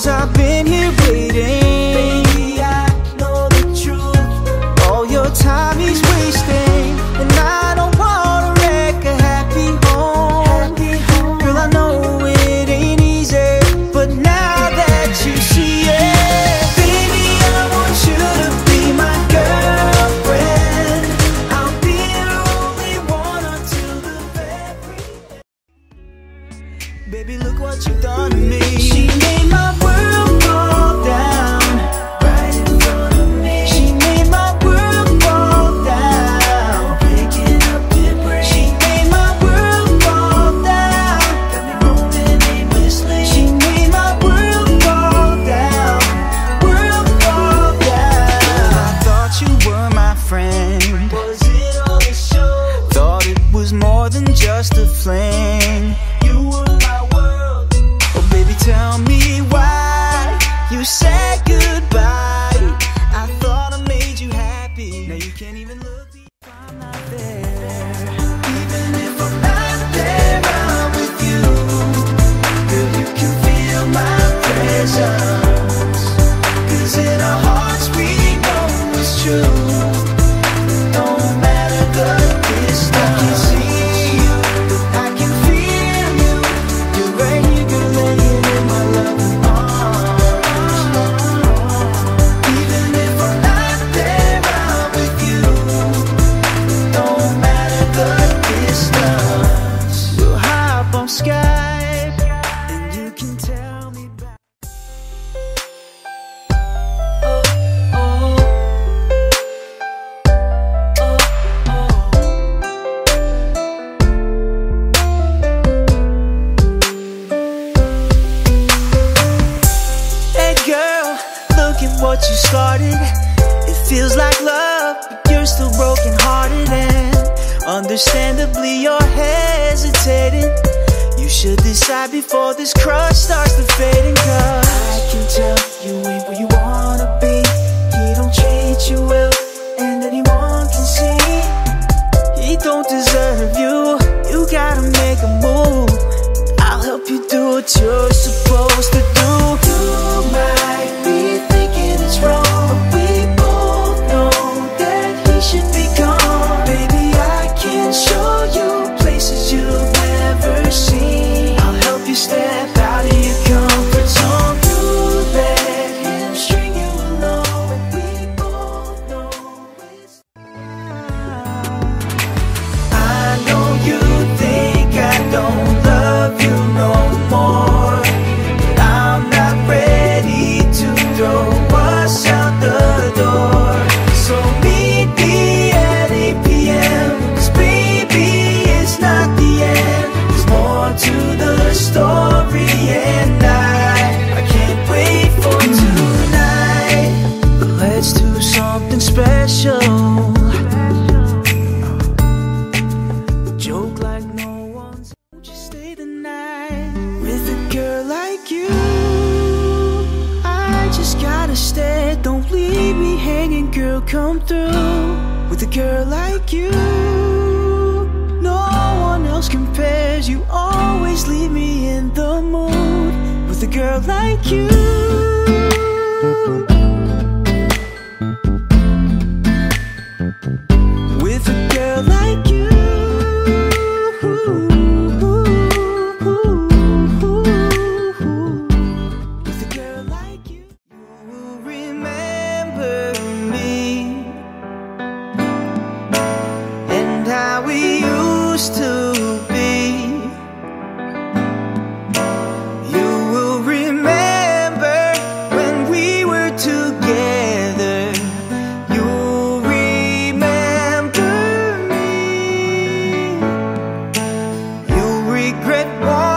Cause I've been here waiting. Baby, I know the truth. All your time is wasting. And I don't wanna wreck a happy home, happy home. Girl, I know it ain't easy But now that you see it Baby, I want you to be my girlfriend. I'll be your only one until the very end. Baby, look what you've done. started. It feels like love, but you're still broken hearted And understandably you're hesitating. You should decide before this crush starts to fade And go. I can tell you ain't where you wanna be. mean girl come through with a girl like you. No one else compares. You always leave me in the mood with a girl like you. With a girl like you. red wall.